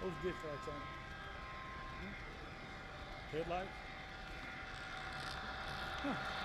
Those good flats on. Headlight. Huh.